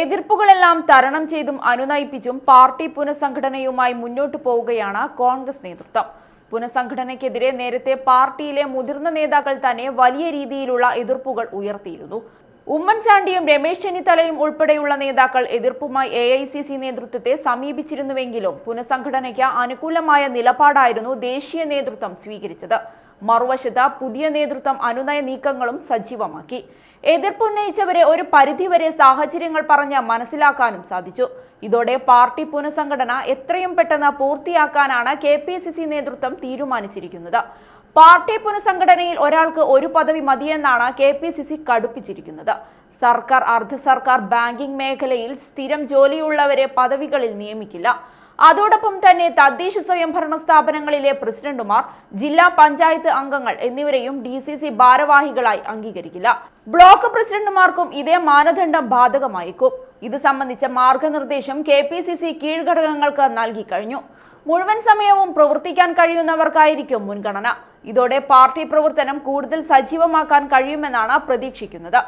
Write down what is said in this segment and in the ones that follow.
എതിർപ്പുകളെല്ലാം തരണം ചെയ്തും അനുനയിപ്പിച്ചും പാർട്ടി പുനഃസംഘടനയുമായി മുന്നോട്ടു പോവുകയാണ് കോൺഗ്രസ് നേതൃത്വം. പുനഃസംഘടനയ്ക്കെതിരെ നേരത്തെ പാർട്ടിയിലെ മുതിർന്ന നേതാക്കൾ തന്നെ വലിയ രീതിയിലുള്ള എതിർപ്പുകൾ ഉയർത്തിയിരുന്നു. ഉമ്മൻചാണ്ടിയും രമേശ് ചെന്നിത്തലയും ഉൾപ്പെടെയുള്ള നേതാക്കൾ എതിർപ്പുമായി എ ഐ സി സി നേതൃത്വത്തെ സമീപിച്ചിരുന്നുവെങ്കിലും പുനഃസംഘടനയ്ക്ക് അനുകൂലമായ നിലപാടായിരുന്നു ദേശീയ നേതൃത്വം സ്വീകരിച്ചത്. മറുവശത്ത് പുതിയ നേതൃത്വം അനുനയ നീക്കങ്ങളും സജീവമാക്കി. എതിർപ്പുന്നയിച്ചവരെ ഒരു പരിധിവരെ സാഹചര്യങ്ങൾ പറഞ്ഞ് മനസ്സിലാക്കാനും സാധിച്ചു. ഇതോടെ പാർട്ടി പുനഃസംഘടന എത്രയും പെട്ടെന്ന് പൂർത്തിയാക്കാനാണ് കെ പി സി സി നേതൃത്വം തീരുമാനിച്ചിരിക്കുന്നത്. പാർട്ടി പുനഃസംഘടനയിൽ ഒരാൾക്ക് ഒരു പദവി മതിയെന്നാണ് കെ പി സി സി കടുപ്പിച്ചിരിക്കുന്നത്. സർക്കാർ അർദ്ധ സർക്കാർ ബാങ്കിംഗ് മേഖലയിൽ സ്ഥിരം ജോലിയുള്ളവരെ പദവികളിൽ നിയമിക്കില്ല. അതോടൊപ്പം തന്നെ തദ്ദേശ സ്വയംഭരണ സ്ഥാപനങ്ങളിലെ പ്രസിഡന്റുമാർ ജില്ലാ പഞ്ചായത്ത് അംഗങ്ങൾ എന്നിവരെയും ഡി സി സി ഭാരവാഹികളായി അംഗീകരിക്കില്ല. ബ്ലോക്ക് പ്രസിഡന്റുമാർക്കും ഇതേ മാനദണ്ഡം ബാധകമായേക്കും. ഇത് സംബന്ധിച്ച മാർഗനിർദ്ദേശം കെ പി സി സി കീഴ്ഘടകങ്ങൾക്ക് നൽകി കഴിഞ്ഞു. മുഴുവൻ സമയവും പ്രവർത്തിക്കാൻ കഴിയുന്നവർക്കായിരിക്കും മുൻഗണന. ഇതോടെ പാർട്ടി പ്രവർത്തനം കൂടുതൽ സജീവമാക്കാൻ കഴിയുമെന്നാണ് പ്രതീക്ഷിക്കുന്നത്.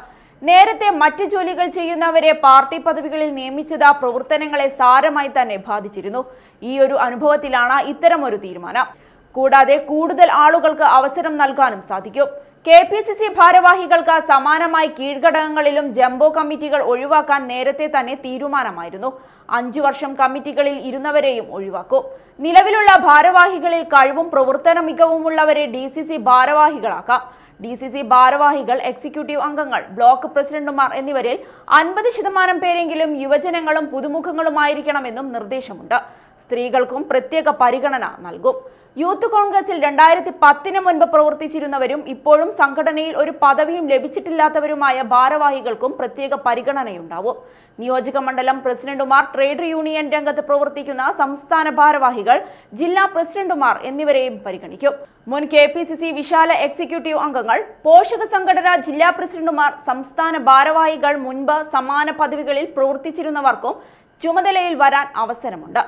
നേരത്തെ മറ്റ് ജോലികൾ ചെയ്യുന്നവരെ പാർട്ടി പദവികളിൽ നിയമിച്ചത് പ്രവർത്തനങ്ങളെ സാരമായി തന്നെ ബാധിച്ചിരുന്നു. ഈ ഒരു അനുഭവത്തിലാണ് ഇത്തരമൊരു തീരുമാനം. കൂടാതെ കൂടുതൽ ആളുകൾക്ക് അവസരം നൽകാനും സാധിക്കും. കെ പി സി സി ഭാരവാഹികൾക്ക് സമാനമായി കീഴ്ഘടകങ്ങളിലും ജംബോ കമ്മിറ്റികൾ ഒഴിവാക്കാൻ നേരത്തെ തന്നെ തീരുമാനമായിരുന്നു. അഞ്ചു വർഷം കമ്മിറ്റികളിൽ ഇരുന്നവരെയും ഒഴിവാക്കും. നിലവിലുള്ള ഭാരവാഹികളിൽ കഴിവും പ്രവർത്തന മികവുമുള്ളവരെ ഡി സി സി ഭാരവാഹികളാക്കാം. ഡി സി സി ഭാരവാഹികൾ എക്സിക്യൂട്ടീവ് അംഗങ്ങൾ ബ്ലോക്ക് പ്രസിഡന്റുമാർ എന്നിവരിൽ അൻപത് ശതമാനം പേരെങ്കിലും യുവജനങ്ങളും പുതുമുഖങ്ങളുമായിരിക്കണമെന്നും നിർദ്ദേശമുണ്ട്. സ്ത്രീകൾക്കും പ്രത്യേക പരിഗണന നൽകും. യൂത്ത് കോൺഗ്രസിൽ രണ്ടായിരത്തി പത്തിന് മുൻപ് പ്രവർത്തിച്ചിരുന്നവരും ഇപ്പോഴും സംഘടനയിൽ ഒരു പദവിയും ലഭിച്ചിട്ടില്ലാത്തവരുമായ ഭാരവാഹികൾക്കും പ്രത്യേക പരിഗണനയുണ്ടാവും. നിയോജക മണ്ഡലം പ്രസിഡന്റുമാർ ട്രേഡ് യൂണിയൻ രംഗത്ത് പ്രവർത്തിക്കുന്ന സംസ്ഥാന ഭാരവാഹികൾ ജില്ലാ പ്രസിഡന്റുമാർ എന്നിവരെയും പരിഗണിക്കും. മുൻ കെ പി സി സി വിശാല എക്സിക്യൂട്ടീവ് അംഗങ്ങൾ പോഷക സംഘടന ജില്ലാ പ്രസിഡന്റുമാർ സംസ്ഥാന ഭാരവാഹികൾ മുൻപ് സമാന പദവികളിൽ പ്രവർത്തിച്ചിരുന്നവർക്കും ചുമതലയിൽ വരാൻ അവസരമുണ്ട്.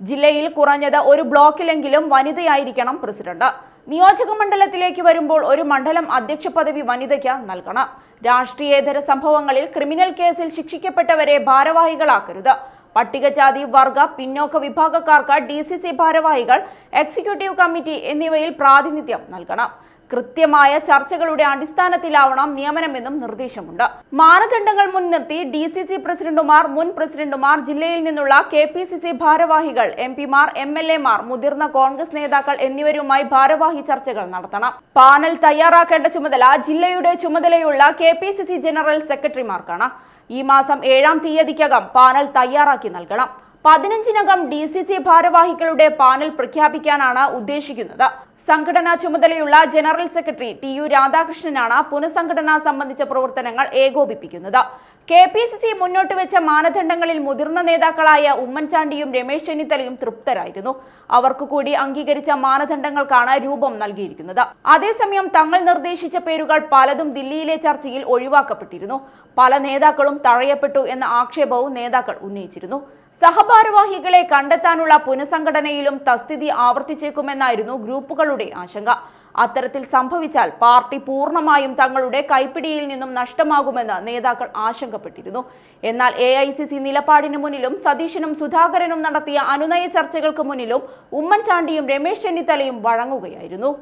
ജില്ലയിൽ കുറഞ്ഞത് ഒരു ബ്ലോക്കിലെങ്കിലും വനിതയായിരിക്കണം പ്രസിഡന്റ്. നിയോജക മണ്ഡലത്തിലേക്ക് വരുമ്പോൾ ഒരു മണ്ഡലം അധ്യക്ഷ പദവി വനിതയ്ക്ക് നൽകണം. രാഷ്ട്രീയേതര സംഭവങ്ങളിൽ ക്രിമിനൽ കേസിൽ ശിക്ഷിക്കപ്പെട്ടവരെ ഭാരവാഹികളാക്കരുത്. പട്ടികജാതി വർഗ പിന്നോക്ക വിഭാഗക്കാർക്ക് ഡി സി സി ഭാരവാഹികൾ എക്സിക്യൂട്ടീവ് കമ്മിറ്റി എന്നിവയിൽ പ്രാതിനിധ്യം നൽകണം. കൃത്യമായ ചർച്ചകളുടെ അടിസ്ഥാനത്തിലാവണം നിയമനമെന്നും നിർദ്ദേശമുണ്ട്. മാനദണ്ഡങ്ങൾ മുൻനിർത്തി ഡി സി സി പ്രസിഡന്റുമാർ മുൻ പ്രസിഡന്റുമാർ ജില്ലയിൽ നിന്നുള്ള കെ പി സി സി ഭാരവാഹികൾ എം പിമാർ എം എൽ എമാർ മുതിർന്ന കോൺഗ്രസ് നേതാക്കൾ എന്നിവരുമായി ഭാരവാഹി ചർച്ചകൾ നടത്തണം. പാനൽ തയ്യാറാക്കേണ്ട ചുമതല ജില്ലയുടെ ചുമതലയുള്ള K P C C general സെക്രട്ടറിമാർക്കാണ്. ഈ മാസം ഏഴാം തീയതിക്കകം പാനൽ തയ്യാറാക്കി നൽകണം. പതിനഞ്ചിനകം ഡി സി സി ഭാരവാഹികളുടെ പാനൽ പ്രഖ്യാപിക്കാനാണ് ഉദ്ദേശിക്കുന്നത്. സംഘടനാ ചുമതലയുള്ള ജനറൽ സെക്രട്ടറി ടി യു രാധാകൃഷ്ണനാണ് പുനഃസംഘടന സംബന്ധിച്ച പ്രവർത്തനങ്ങൾ ഏകോപിപ്പിക്കുന്നത്. കെ പി സി സി മുന്നോട്ട് വെച്ച മാനദണ്ഡങ്ങളിൽ മുതിർന്ന നേതാക്കളായ ഉമ്മൻചാണ്ടിയും രമേശ് ചെന്നിത്തലയും തൃപ്തരായിരുന്നു. അവർക്കു കൂടി അംഗീകരിച്ച മാനദണ്ഡങ്ങൾക്കാണ് രൂപം നൽകിയിരിക്കുന്നത്. അതേസമയം തങ്ങൾ നിർദ്ദേശിച്ച പേരുകൾ പലതും ദില്ലിയിലെ ചർച്ചയിൽ ഒഴിവാക്കപ്പെട്ടിരുന്നു. പല നേതാക്കളും തഴയപ്പെട്ടു എന്ന ആക്ഷേപവും നേതാക്കൾ ഉന്നയിച്ചിരുന്നു. സഹഭാരവാഹികളെ കണ്ടെത്താനുള്ള പുനഃസംഘടനയിലും തസ്ഥിതി ആവർത്തിച്ചേക്കുമെന്നായിരുന്നു ഗ്രൂപ്പുകളുടെ ആശങ്ക. അത്തരത്തിൽ സംഭവിച്ചാൽ പാർട്ടി പൂർണമായും തങ്ങളുടെ കൈപ്പിടിയിൽ നിന്നും നഷ്ടമാകുമെന്ന് നേതാക്കൾ ആശങ്കപ്പെട്ടിരുന്നു. എന്നാൽ എ ഐ സി സി നിലപാടിന് മുന്നിലും സതീശനും സുധാകരനും നടത്തിയ അനുനയ ചർച്ചകൾക്ക് മുന്നിലും ഉമ്മൻചാണ്ടിയും രമേശ് ചെന്നിത്തലയും വഴങ്ങുകയായിരുന്നു.